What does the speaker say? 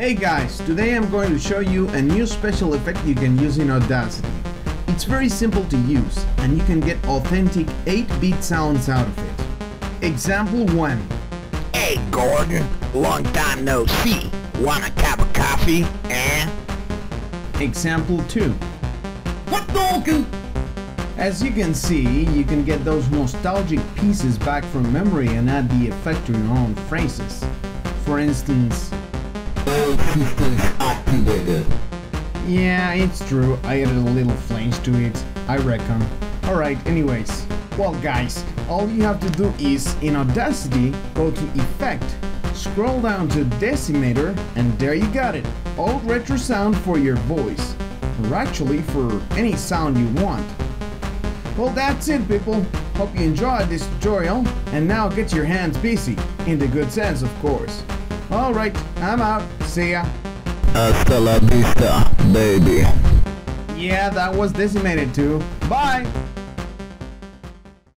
Hey guys, today I'm going to show you a new special effect you can use in Audacity. It's very simple to use and you can get authentic 8-bit sounds out of it. Example 1. Hey Gordon, long time no see. Want a cup of coffee, eh? Example 2. What dog? As you can see, you can get those nostalgic pieces back from memory and add the effect to your own phrases. For instance, All systems activated. yeah, it's true, I added a little flange to it, I reckon. Alright, anyways. Well guys, all you have to do is, in Audacity, go to Effect, scroll down to Decimator, and there you got it. Old retro sound for your voice. Or actually, for any sound you want. Well, that's it, people. Hope you enjoyed this tutorial, and now get your hands busy. In the good sense, of course. Alright, I'm out. See ya. Hasta la vista, baby. Yeah, that was decimated too. Bye!